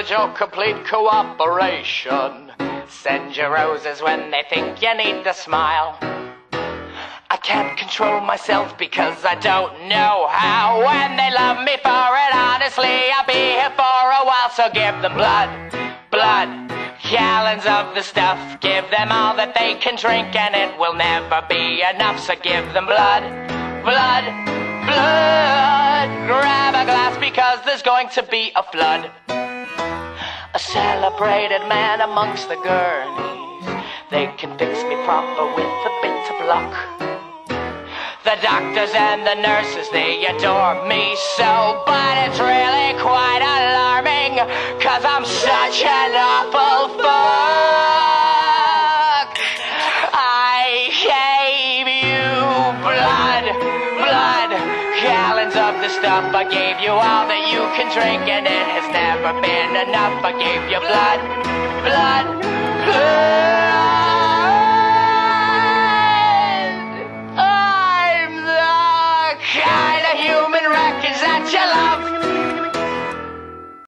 encourage your complete cooperation. Send your roses when they think you need the smile. I can't control myself because I don't know how. When they love me for it, honestly, I'll be here for a while. So give them blood, blood, gallons of the stuff. Give them all that they can drink, and it will never be enough. So give them blood, blood, blood. Grab a glass because there's going to be a flood. A celebrated man amongst the gurneys. They can fix me proper with a bit of luck. The doctors and the nurses, they adore me so, but it's really quite alarming, cause I'm such an awful fuck. I gave you blood, blood, gallons of the stuff. I gave you all that you can drink, and it has never never been enough. I gave you blood, blood, blood. I'm the kind of human records that you